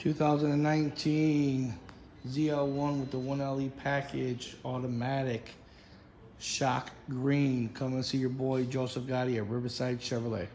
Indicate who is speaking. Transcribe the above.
Speaker 1: 2019 ZL1 with the 1LE package, automatic, shock green. Come and see your boy Joseph Gotti at Riverside Chevrolet.